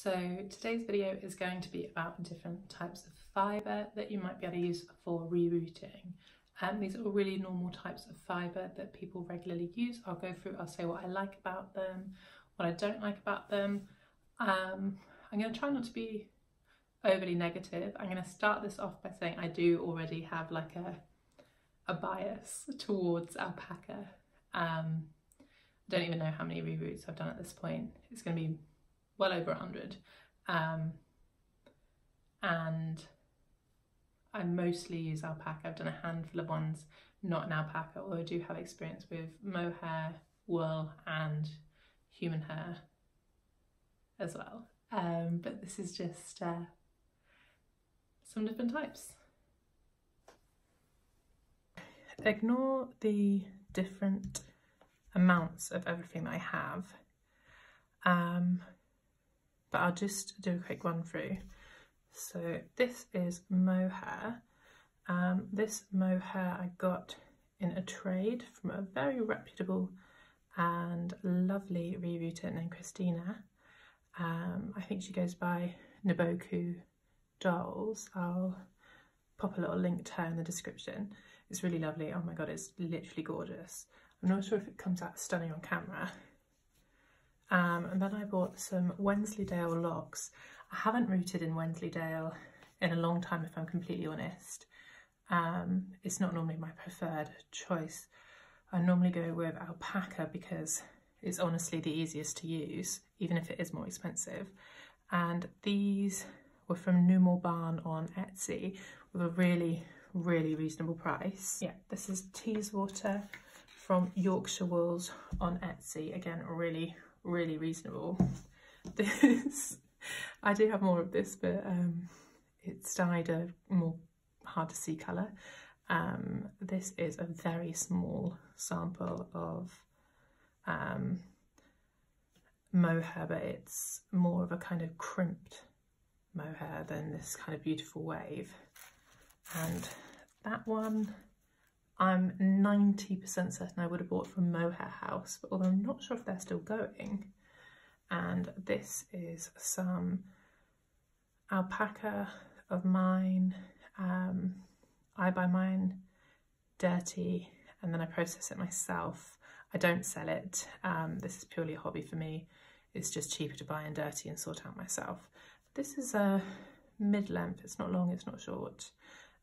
So today's video is going to be about different types of fibre that you might be able to use for rerooting. Um, these are all really normal types of fibre that people regularly use. I'll go through, I'll say what I like about them, what I don't like about them. Um, I'm going to try not to be overly negative. I'm going to start this off by saying I do already have like a, a bias towards alpaca. Um, I don't even know how many reroots I've done at this point. It's going to be well over 100. Um, and I mostly use alpaca. I've done a handful of ones not in alpaca, although I do have experience with mohair, wool, and human hair as well. Um, but this is just uh, some different types. Ignore the different amounts of everything I have. Um, but I'll just do a quick run through. So this is mohair. Um, this mohair I got in a trade from a very reputable and lovely rerooter named Cristina. Um, I think she goes by Nobukoo Dolls. I'll pop a little link to her in the description. It's really lovely. Oh my god, it's literally gorgeous. I'm not sure if it comes out stunning on camera, um, and then I bought some Wensleydale locks. I haven't rooted in Wensleydale in a long time, if I'm completely honest. Um, it's not normally my preferred choice. I normally go with alpaca because it's honestly the easiest to use, even if it is more expensive. And these were from Newmoor Barn on Etsy with a really, really reasonable price. Yeah, this is Teeswater from Yorkshire Wools on Etsy. Again, really, really reasonable. This, I do have more of this, but um, it's dyed a more hard to see colour. Um, this is a very small sample of um, mohair, but it's more of a kind of crimped mohair than this kind of beautiful wave. And that one I'm 90% certain I would have bought from Mohair House, but although I'm not sure if they're still going. And this is some alpaca of mine. Um, I buy mine dirty and then I process it myself. I don't sell it. Um, this is purely a hobby for me. It's just cheaper to buy in dirty and sort out myself. This is a mid-length. It's not long, it's not short.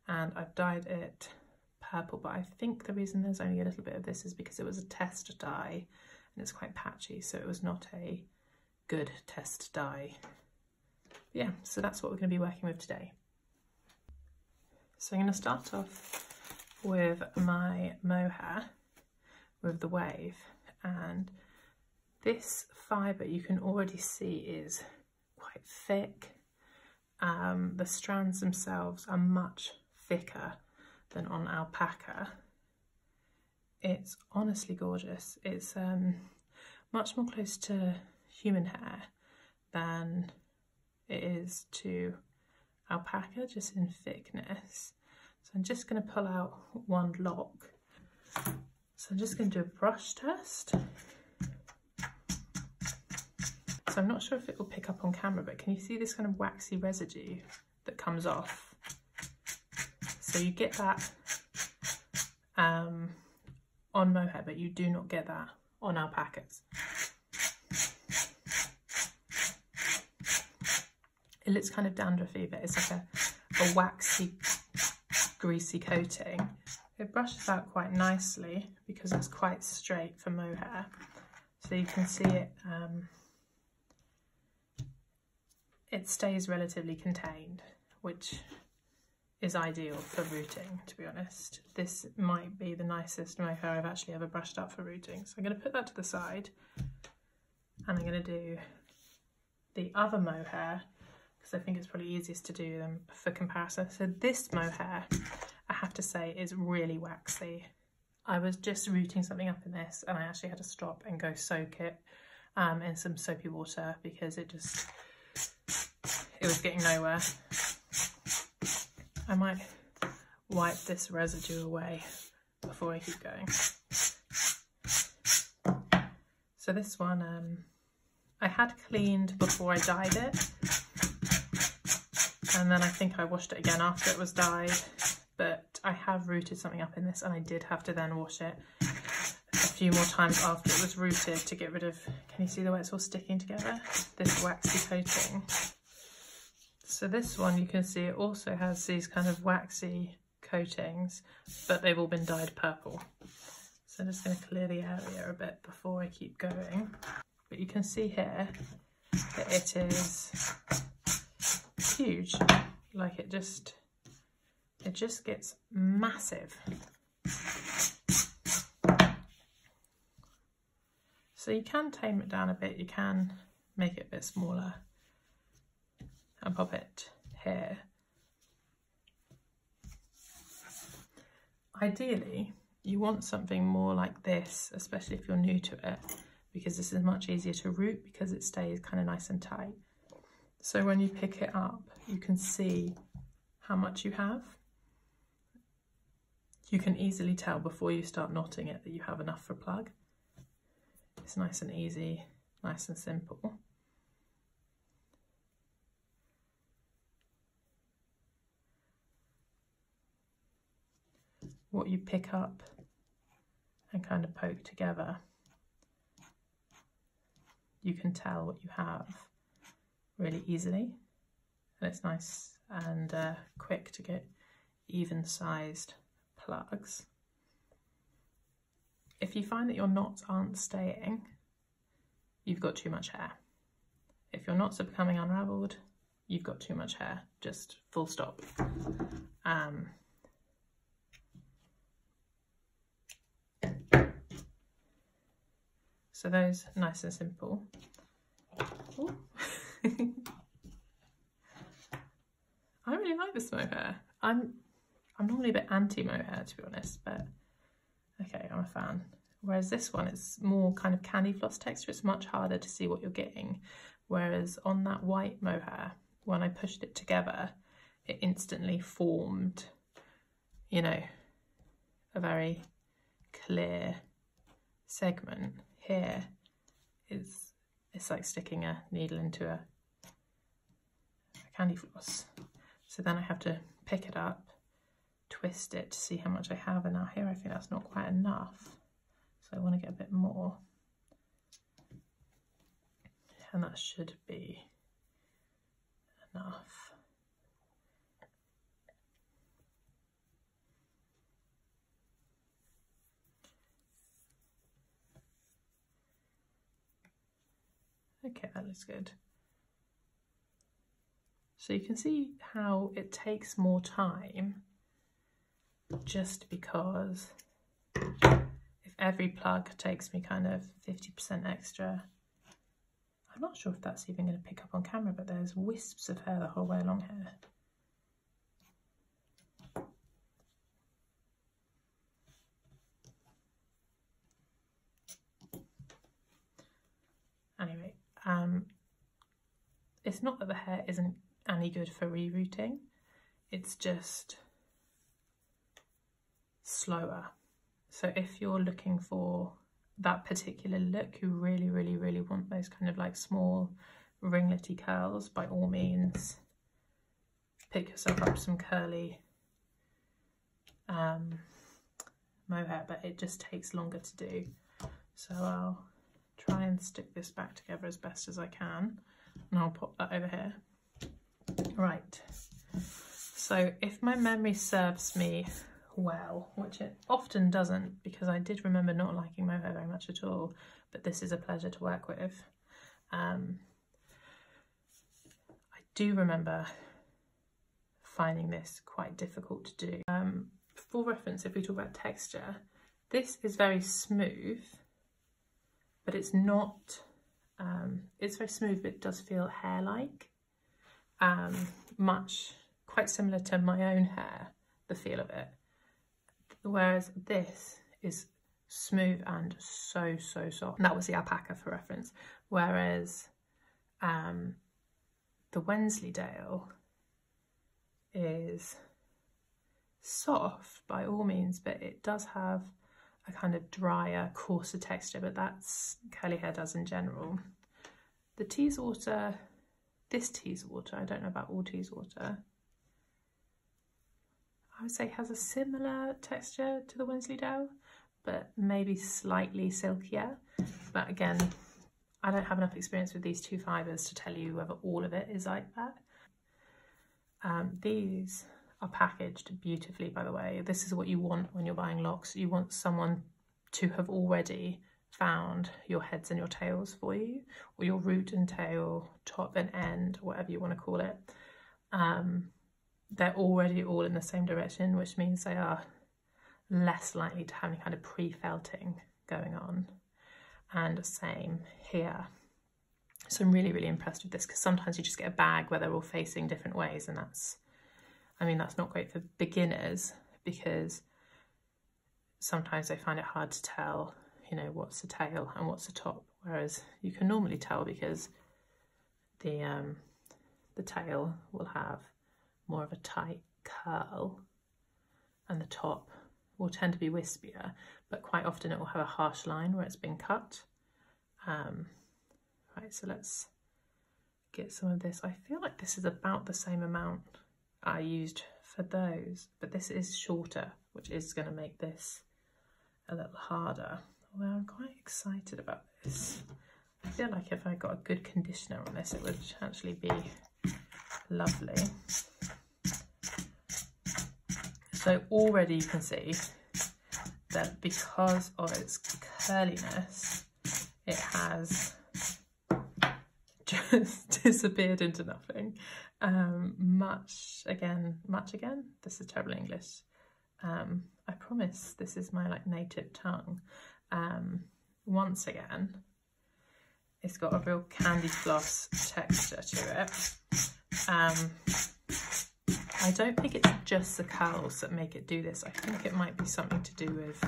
And I've dyed it purple, but I think the reason there's only a little bit of this is because it was a test dye and it's quite patchy, so it was not a good test dye. yeah, so that's what we're going to be working with today. So I'm going to start off with my mohair with the wave and this fibre you can already see is quite thick. Um, the strands themselves are much thicker than on alpaca. It's honestly gorgeous. It's um, much more close to human hair than it is to alpaca, just in thickness. So I'm just going to pull out one lock. So I'm just going to do a brush test. So I'm not sure if it will pick up on camera, but can you see this kind of waxy residue that comes off? So you get that um, on mohair, but you do not get that on alpacas. It looks kind of dandruffy, but it's like a, a waxy, greasy coating. It brushes out quite nicely because it's quite straight for mohair. So you can see it, um, it stays relatively contained, which is ideal for rooting, to be honest. This might be the nicest mohair I've actually ever brushed up for rooting. So I'm going to put that to the side and I'm going to do the other mohair because I think it's probably easiest to do them for comparison. So this mohair, I have to say, is really waxy. I was just rooting something up in this and I actually had to stop and go soak it um, in some soapy water because it just, it was getting nowhere. I might wipe this residue away before I keep going. So this one, um, I had cleaned before I dyed it. And then I think I washed it again after it was dyed. But I have rooted something up in this and I did have to then wash it a few more times after it was rooted to get rid of, can you see the way it's all sticking together? This waxy coating. So this one you can see it also has these kind of waxy coatings, but they've all been dyed purple. So I'm just going to clear the area a bit before I keep going. But you can see here that it is huge. Like it just, it just gets massive. So you can tame it down a bit, you can make it a bit smaller and pop it here. Ideally, you want something more like this, especially if you're new to it, because this is much easier to root because it stays kind of nice and tight. So when you pick it up, you can see how much you have. You can easily tell before you start knotting it that you have enough for a plug. It's nice and easy, nice and simple. What you pick up and kind of poke together, you can tell what you have really easily and it's nice and uh, quick to get even sized plugs. If you find that your knots aren't staying, you've got too much hair. If your knots are becoming unravelled, you've got too much hair, just full stop. Um, so those nice and simple. I really like this mohair. I'm I'm normally a bit anti mohair to be honest, but Okay, I'm a fan. Whereas this one, it's more kind of candy floss texture. It's much harder to see what you're getting. Whereas on that white mohair, when I pushed it together, it instantly formed, you know, a very clear segment. Here is, it's like sticking a needle into a, a candy floss. So then I have to pick it up twist it to see how much I have and now here I think that's not quite enough. So I want to get a bit more. And that should be enough okay that looks good so you can see how it takes more time just because if every plug takes me kind of 50% extra, I'm not sure if that's even going to pick up on camera, but there's wisps of hair the whole way along here. Anyway, it's not that the hair isn't any good for rerooting, it's just slower. So if you're looking for that particular look, you really, really, really want those kind of like small ringlety curls, by all means, pick yourself up some curly um, mohair, but it just takes longer to do. So I'll try and stick this back together as best as I can, and I'll pop that over here. Right, so if my memory serves me well, which it often doesn't because I did remember not liking mohair very much at all, but this is a pleasure to work with. Um, I do remember finding this quite difficult to do. Um, for reference, if we talk about texture, this is very smooth, but it's not, um, it's very smooth, but it does feel hair-like. Um, much, quite similar to my own hair, the feel of it whereas this is smooth and so, so soft. That was the alpaca for reference. Whereas um, the Wensleydale is soft by all means, but it does have a kind of drier, coarser texture, but that's curly hair does in general. the Teeswater, this Teeswater, I don't know about all Teeswater, I would say has a similar texture to the Wensleydale, but maybe slightly silkier. But again, I don't have enough experience with these two fibres to tell you whether all of it is like that. Um, these are packaged beautifully, by the way. This is what you want when you're buying locks. You want someone to have already found your heads and your tails for you, or your root and tail, top and end, whatever you want to call it. Um, they're already all in the same direction, which means they are less likely to have any kind of pre-felting going on. And same here. So I'm really, really impressed with this because sometimes you just get a bag where they're all facing different ways and that's, I mean, that's not great for beginners because sometimes they find it hard to tell, you know, what's the tail and what's the top. Whereas you can normally tell because the um, the tail will have more of a tight curl and the top will tend to be wispier, but quite often it will have a harsh line where it's been cut. Um, right, so let's get some of this. I feel like this is about the same amount I used for those, but this is shorter, which is going to make this a little harder. Although I'm quite excited about this. I feel like if I got a good conditioner on this, it would actually be lovely. So already you can see that because of its curliness, it has just disappeared into nothing. Um, much again, much again. This is terrible English. Um, I promise this is my like native tongue. Um, once again, it's got a real candy floss texture to it. Um, I don't think it's just the curls that make it do this. I think it might be something to do with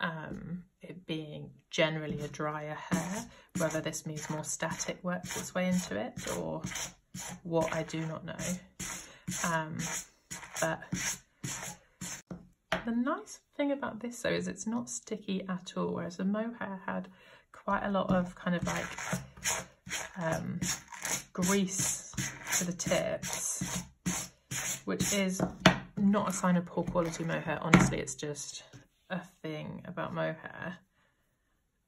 um, it being generally a drier hair, whether this means more static works its way into it or what, I do not know. Um, but the nice thing about this though is it's not sticky at all, whereas the mohair had quite a lot of kind of like um, grease to the tips which is not a sign of poor quality mohair. Honestly, it's just a thing about mohair.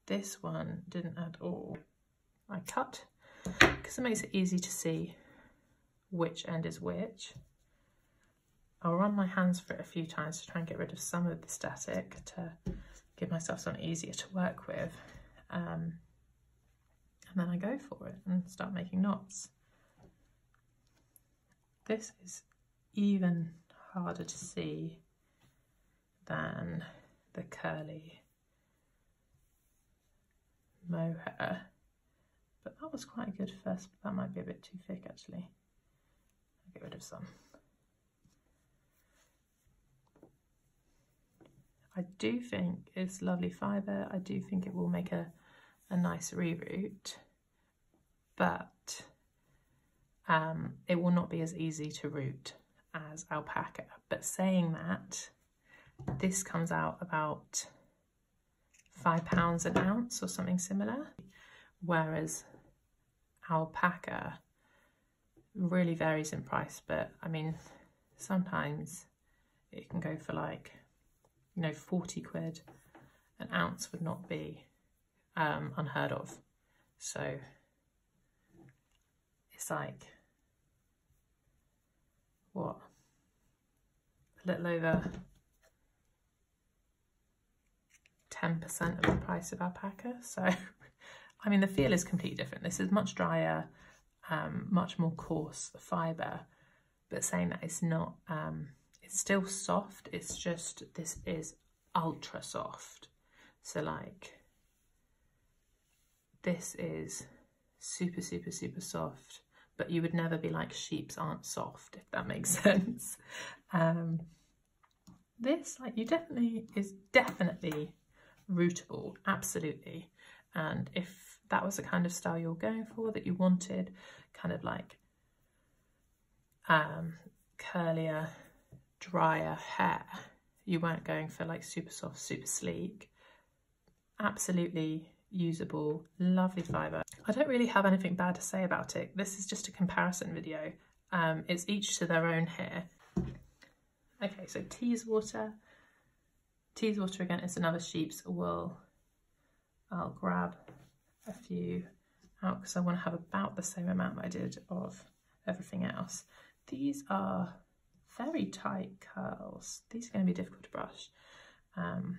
This one didn't at all. I cut because it makes it easy to see which end is which. I'll run my hands for it a few times to try and get rid of some of the static to give myself something easier to work with. Um, and then I go for it and start making knots. This is even harder to see than the curly mohair. But that was quite a good first, but that might be a bit too thick actually. I'll get rid of some. I do think it's lovely fibre. I do think it will make a, a nice reroot, but um, it will not be as easy to root as alpaca. But saying that, this comes out about five pounds an ounce or something similar, whereas alpaca really varies in price. But I mean, sometimes it can go for like, you know, 40 quid an ounce would not be um, unheard of. So it's like what, a little over 10% of the price of alpaca. So, I mean, the feel is completely different. This is much drier, um, much more coarse fibre, but saying that it's not, um, it's still soft. It's just, this is ultra soft. So like, this is super, super, super soft but you would never be like sheeps aren't soft, if that makes sense. Um, this, like, you definitely, is definitely rootable, absolutely. And if that was the kind of style you're going for, that you wanted, kind of like um, curlier, drier hair, you weren't going for like super soft, super sleek, absolutely usable, lovely fibre. I don't really have anything bad to say about it. This is just a comparison video. Um, it's each to their own here. Okay, so Teeswater. Teeswater again is another sheep's wool. I'll grab a few out because I want to have about the same amount I did of everything else. These are very tight curls. These are going to be difficult to brush. Um,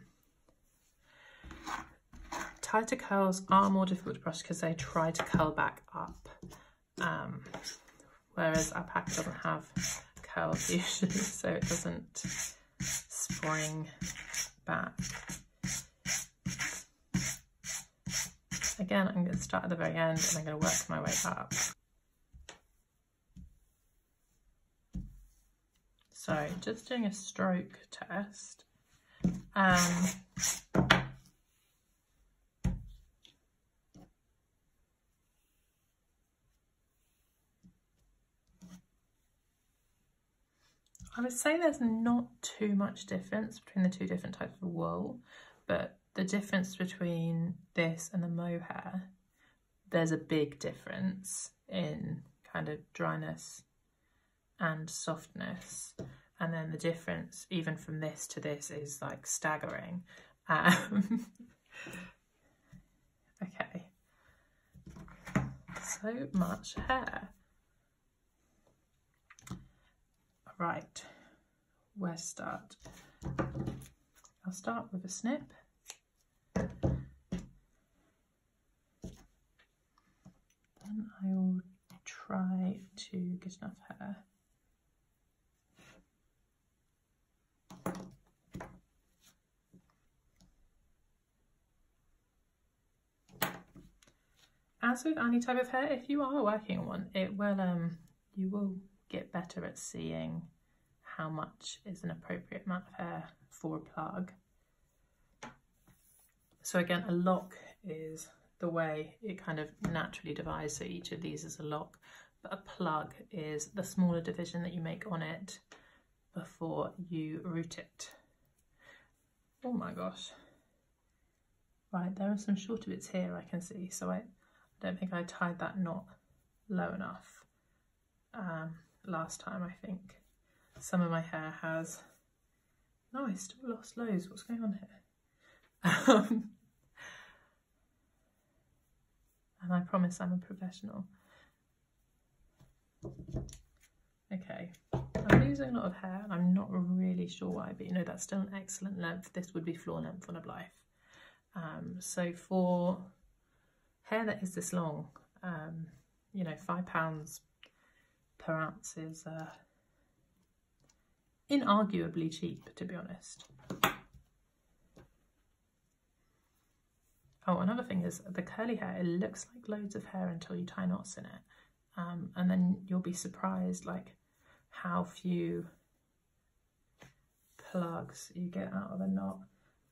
tighter curls are more difficult to brush because they try to curl back up. Um, whereas alpaca doesn't have curls usually, so it doesn't spring back. Again, I'm going to start at the very end and I'm going to work my way up. So just doing a stroke test. Um, I would say there's not too much difference between the two different types of wool, but the difference between this and the mohair, there's a big difference in kind of dryness and softness. And then the difference, even from this to this, is like staggering. Um, okay. So much hair. Right, where start? I'll start with a snip. Then I will try to get enough hair. As with any type of hair, if you are working on one, it will um you will get better at seeing how much is an appropriate amount of hair for a plug. So again, a lock is the way it kind of naturally divides. So each of these is a lock, but a plug is the smaller division that you make on it before you root it. Oh my gosh. Right, there are some shorter bits here I can see. So I, I don't think I tied that knot low enough. Um, last time, I think. Some of my hair has... No, I still lost loads. What's going on here? Um, and I promise I'm a professional. Okay, I'm losing a lot of hair and I'm not really sure why, but you know, that's still an excellent length. This would be floor length on a Blythe. Um, so for hair that is this long, um, you know, five pounds per ounce is uh, inarguably cheap, to be honest. Oh, another thing is the curly hair, it looks like loads of hair until you tie knots in it. Um, and then you'll be surprised like how few plugs you get out of a knot.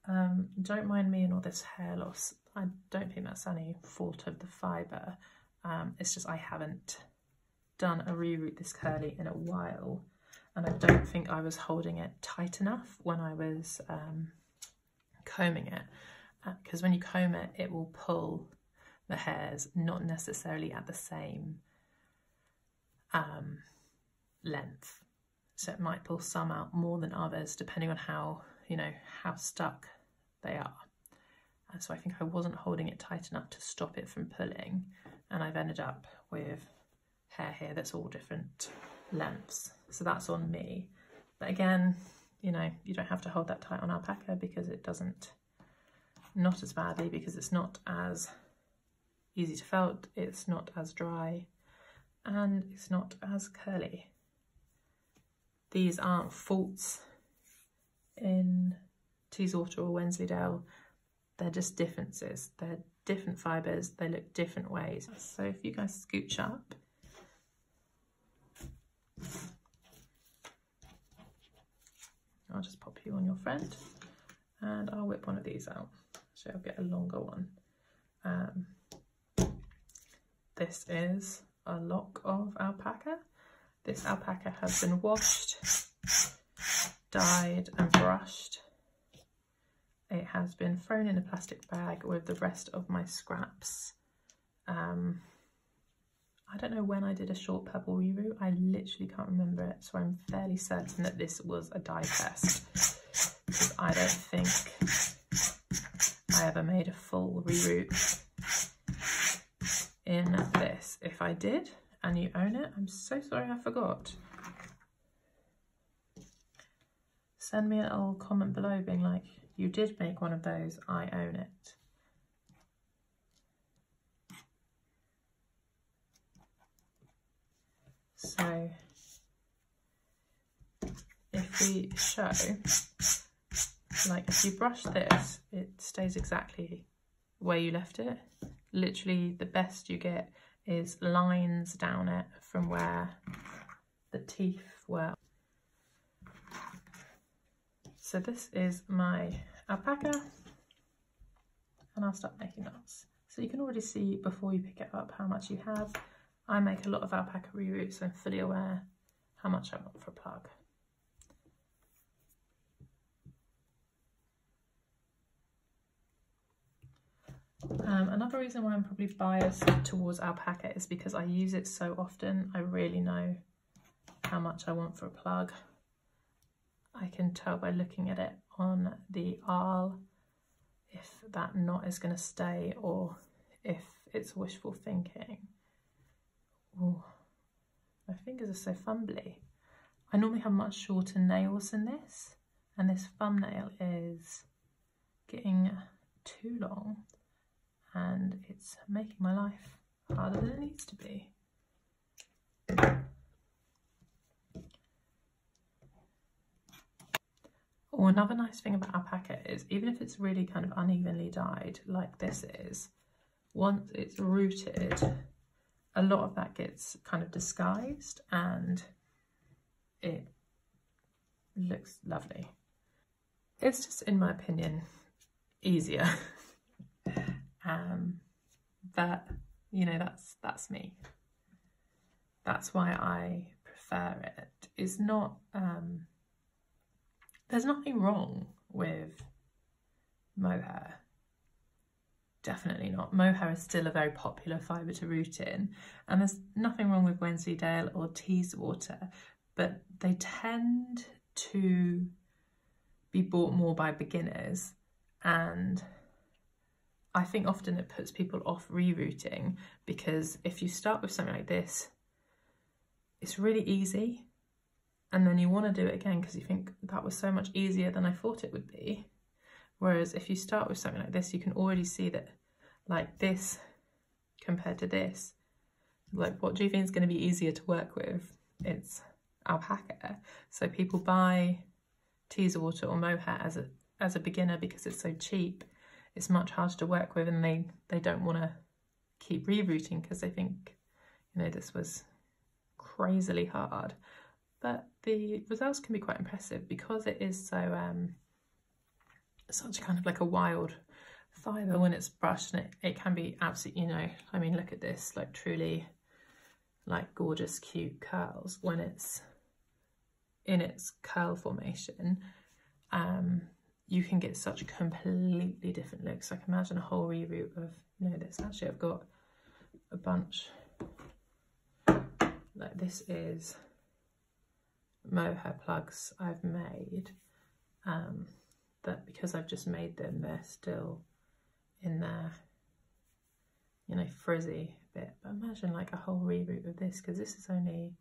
Um, don't mind me and all this hair loss. I don't think that's any fault of the fibre. Um, it's just I haven't done a reroot this curly in a while and I don't think I was holding it tight enough when I was um, combing it because uh, when you comb it it will pull the hairs not necessarily at the same um, length so it might pull some out more than others depending on how you know how stuck they are and so I think I wasn't holding it tight enough to stop it from pulling and I've ended up with hair here that's all different lengths. So that's on me. But again, you know, you don't have to hold that tight on alpaca because it doesn't, not as badly because it's not as easy to felt, it's not as dry, and it's not as curly. These aren't faults in Teeswater or Wensleydale, they're just differences. They're different fibres, they look different ways. So if you guys scooch up, I'll just pop you on your friend and I'll whip one of these out. So I'll get a longer one. Um, this is a lock of alpaca. This alpaca has been washed, dyed and brushed it has been thrown in a plastic bag with the rest of my scraps. Um, I don't know when I did a short purple reroot. I literally can't remember it. So I'm fairly certain that this was a dye test. Because I don't think I ever made a full reroot in this. If I did and you own it, I'm so sorry I forgot. Send me a little comment below being like, you did make one of those, I own it. So if we show, like if you brush this, it stays exactly where you left it. Literally the best you get is lines down it from where the teeth were. So this is my alpaca and I'll start making knots. So you can already see before you pick it up how much you have. I make a lot of alpaca reroots, so I'm fully aware how much I want for a plug. Um, another reason why I'm probably biased towards alpaca is because I use it so often. I really know how much I want for a plug. I can tell by looking at it on the awl if that knot is going to stay or if it's wishful thinking. Oh, my fingers are so fumbly. I normally have much shorter nails than this, and this thumbnail is getting too long and it's making my life harder than it needs to be. Oh, another nice thing about alpaca is even if it's really kind of unevenly dyed like this is, once it's rooted, a lot of that gets kind of disguised and it looks lovely. It's just, in my opinion, easier. um, but, you know, that's, that's me. That's why I prefer it. It's not, um, there's nothing wrong with mohair definitely not. Mohair is still a very popular fibre to root in, and there's nothing wrong with Wensleydale or Teeswater, but they tend to be bought more by beginners, and I think often it puts people off rerooting because if you start with something like this, it's really easy, and then you want to do it again because you think that was so much easier than I thought it would be. Whereas if you start with something like this, you can already see that like this compared to this, like what do you think is going to be easier to work with? It's alpaca. So people buy teaser Teeswater or mohair as a as a beginner because it's so cheap. It's much harder to work with and they, they don't want to keep rerooting because they think, you know, this was crazily hard. But the results can be quite impressive because it is so um, such kind of like a wild fibre when it's brushed and it, it can be absolutely, you know, I mean, look at this, like truly like gorgeous, cute curls when it's in its curl formation. Um, you can get such completely different looks. Can imagine a whole reroot of, you know, this. Actually, I've got a bunch. Like this is mohair plugs I've made. Um, that because I've just made them, they're still in there, you know, frizzy bit. But imagine like a whole reroot of this because this is only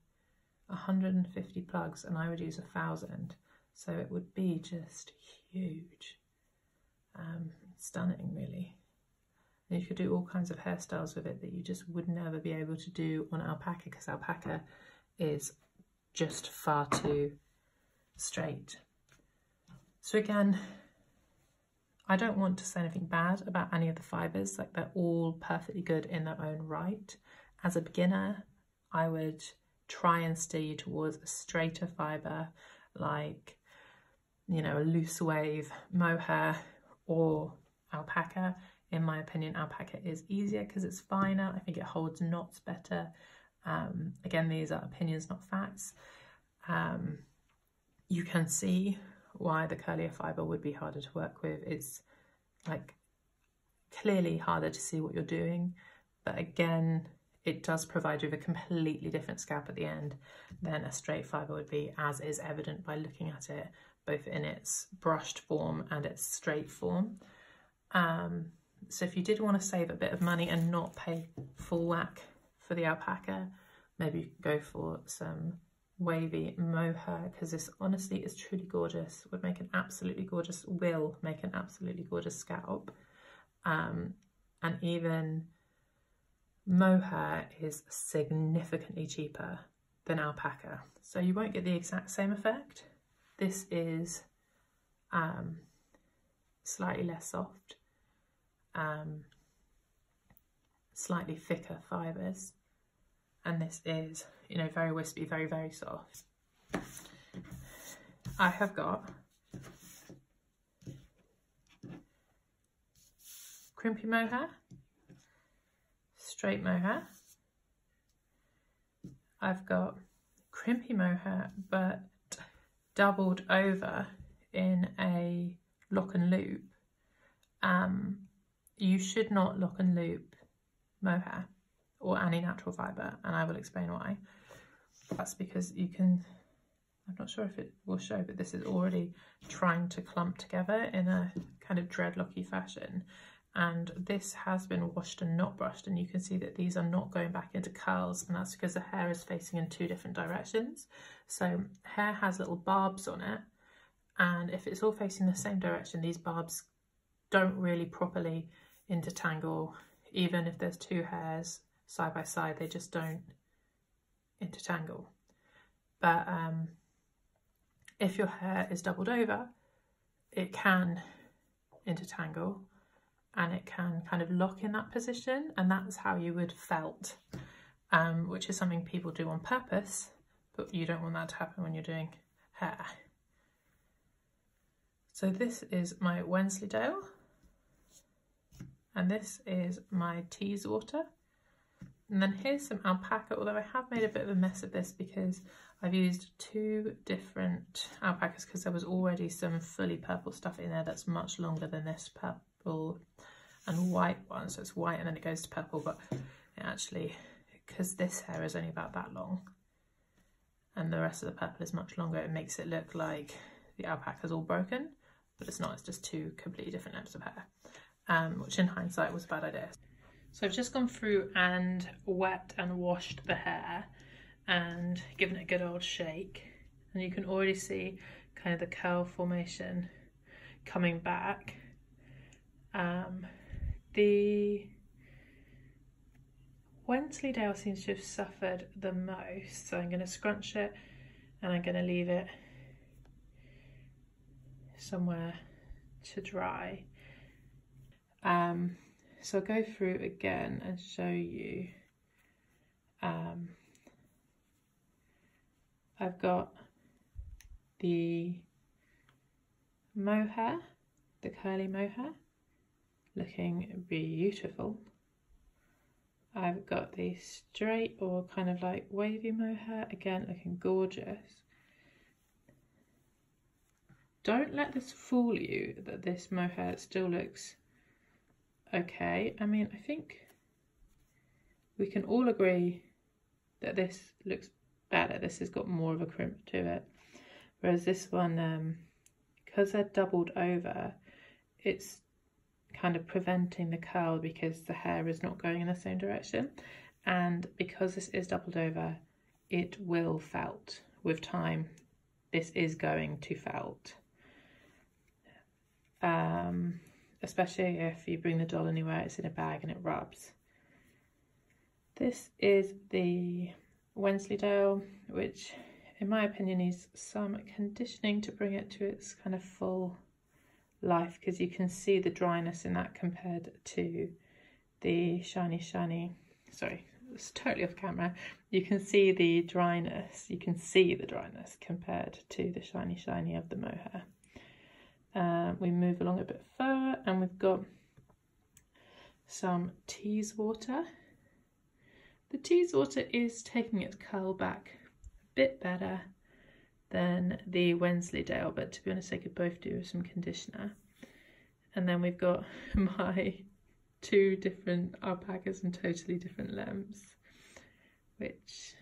150 plugs and I would use a thousand. So it would be just huge. Um, stunning, really. And you could do all kinds of hairstyles with it that you just would never be able to do on alpaca because alpaca is just far too straight. So again, I don't want to say anything bad about any of the fibres, like they're all perfectly good in their own right. As a beginner, I would try and steer you towards a straighter fibre like, you know, a loose wave mohair or alpaca. In my opinion, alpaca is easier because it's finer. I think it holds knots better. Um, again, these are opinions, not facts. Um, you can see why the curlier fibre would be harder to work with. It's like clearly harder to see what you're doing, but again, it does provide you with a completely different scalp at the end than a straight fibre would be, as is evident by looking at it both in its brushed form and its straight form. Um, so if you did want to save a bit of money and not pay full whack for the alpaca, maybe go for some wavy mohair because this honestly is truly gorgeous would make an absolutely gorgeous will make an absolutely gorgeous scalp. Um, and even mohair is significantly cheaper than alpaca. So you won't get the exact same effect. This is um, slightly less soft um, slightly thicker fibres and this is you know very wispy very very soft. I have got crimpy mohair straight mohair. I've got crimpy mohair but doubled over in a lock and loop. Um, you should not lock and loop mohair or any natural fibre and I will explain why. That's because you can, I'm not sure if it will show, but this is already trying to clump together in a kind of dreadlocky fashion. And this has been washed and not brushed and you can see that these are not going back into curls and that's because the hair is facing in two different directions. So hair has little barbs on it and if it's all facing the same direction, these barbs don't really properly intertangle even if there's two hairs side by side, they just don't intertangle. But um, if your hair is doubled over, it can intertangle and it can kind of lock in that position and that's how you would felt, um, which is something people do on purpose, but you don't want that to happen when you're doing hair. So this is my Wensleydale and this is my Teeswater. And then here's some alpaca, although I have made a bit of a mess of this because I've used two different alpacas because there was already some fully purple stuff in there that's much longer than this purple and white one. So it's white and then it goes to purple, but actually, because this hair is only about that long and the rest of the purple is much longer, it makes it look like the alpaca is all broken, but it's not, it's just two completely different lengths of hair, um, which in hindsight was a bad idea. So I've just gone through and wet and washed the hair and given it a good old shake. And you can already see kind of the curl formation coming back. Um, the Wensleydale seems to have suffered the most. So I'm going to scrunch it and I'm going to leave it somewhere to dry. Um, so I'll go through again and show you. Um, I've got the mohair, the curly mohair, looking beautiful. I've got the straight or kind of like wavy mohair, again looking gorgeous. Don't let this fool you that this mohair still looks okay. I mean, I think we can all agree that this looks better. This has got more of a crimp to it. Whereas this one, um, because they're doubled over, it's kind of preventing the curl because the hair is not going in the same direction. And because this is doubled over, it will felt with time. This is going to felt. Um, especially if you bring the doll anywhere, it's in a bag and it rubs. This is the Wensleydale, which in my opinion needs some conditioning to bring it to its kind of full life because you can see the dryness in that compared to the shiny shiny sorry it's totally off camera you can see the dryness you can see the dryness compared to the shiny shiny of the mohair uh, we move along a bit further and we've got some Teeswater. The Teeswater is taking its curl back a bit better than the Wensleydale, but to be honest, they could both do with some conditioner. And then we've got my two different alpacas and totally different lambs, which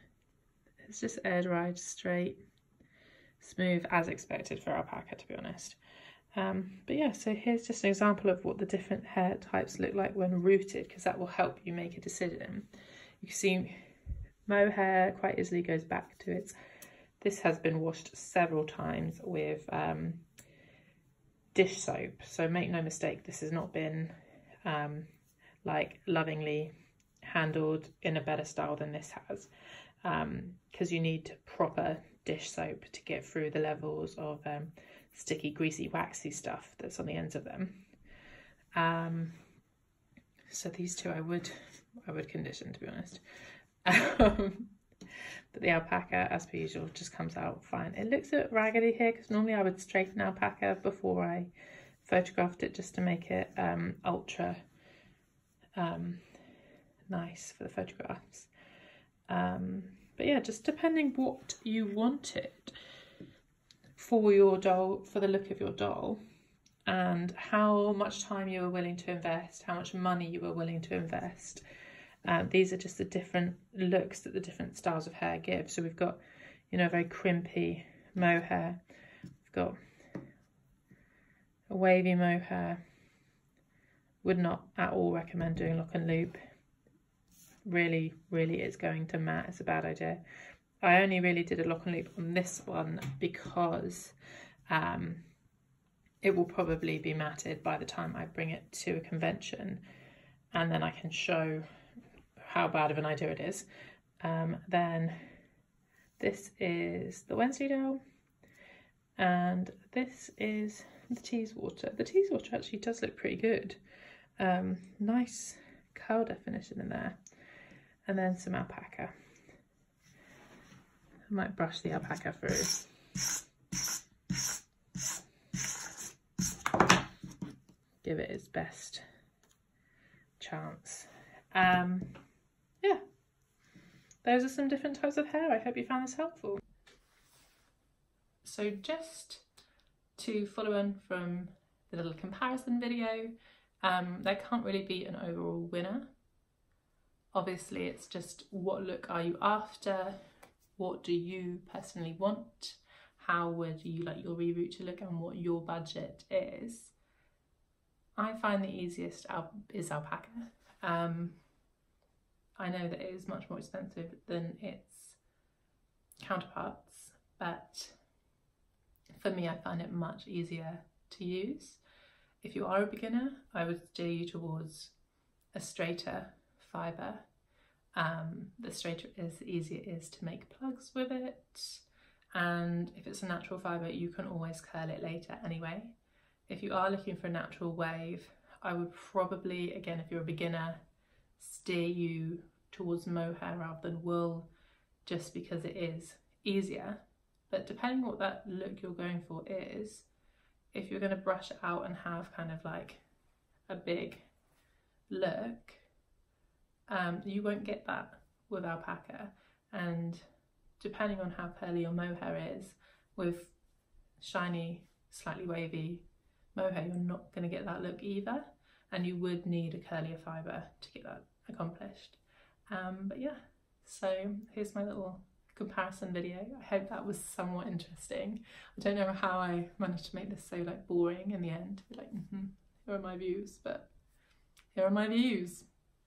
is just air dried, straight, smooth as expected for alpaca, to be honest. Um, but yeah, so here's just an example of what the different hair types look like when rooted, because that will help you make a decision. You can see mohair quite easily goes back to its this has been washed several times with um, dish soap. So make no mistake, this has not been um, like lovingly handled in a better style than this has. Because um, you need proper dish soap to get through the levels of um, sticky, greasy, waxy stuff that's on the ends of them. Um, so these two I would I would condition to be honest. Um, but the alpaca, as per usual, just comes out fine. It looks a bit raggedy here because normally I would straighten alpaca before I photographed it just to make it um, ultra um, nice for the photographs. Um, but yeah, just depending what you wanted for your doll, for the look of your doll, and how much time you were willing to invest, how much money you were willing to invest um, these are just the different looks that the different styles of hair give. So we've got, you know, very crimpy mohair. We've got a wavy mohair. Would not at all recommend doing lock and loop. Really, really is going to mat. It's a bad idea. I only really did a lock and loop on this one because um, it will probably be matted by the time I bring it to a convention and then I can show how bad of an idea it is. Um, then this is the Wensleydale and this is the Teeswater. The Teeswater actually does look pretty good. Um, nice curl definition in there. And then some alpaca. I might brush the alpaca through. Give it its best chance. Um, yeah, those are some different types of hair. I hope you found this helpful. So just to follow on from the little comparison video, um, there can't really be an overall winner. Obviously, it's just what look are you after? What do you personally want? How would you like your reroot to look and what your budget is? I find the easiest is alpaca. Um, I know that it is much more expensive than its counterparts, but for me, I find it much easier to use. If you are a beginner, I would steer you towards a straighter fibre. Um, the straighter it is, the easier it is to make plugs with it. And if it's a natural fibre, you can always curl it later anyway. If you are looking for a natural wave, I would probably, again, if you're a beginner, steer you towards mohair rather than wool just because it is easier. But depending what that look you're going for is, if you're going to brush it out and have kind of like a big look, um, you won't get that with alpaca. And depending on how curly your mohair is, with shiny, slightly wavy mohair, you're not going to get that look either. And you would need a curlier fibre to get that accomplished. Um, but yeah, so here's my little comparison video. I hope that was somewhat interesting. I don't know how I managed to make this so like boring in the end. Like, mm -hmm, here are my views, but here are my views.